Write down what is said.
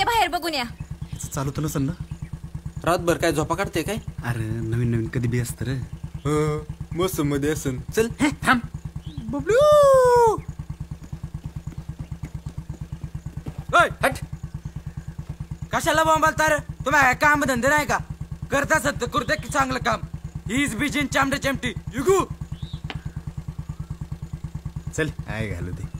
ते बाहेर बघून या चालू तर नसेल ना रातभर काय झोपा काढते काय अरे नवीन नवीन कधी बी असत रे मोसम मध्ये असन चल हे, हट कशाला बॉम्बालता तर तुम्ही काम धंदे नाही का करता सत्य करते की चांगलं काम ही बिजिन चामडे चमटी युगू चल आहे घालू ते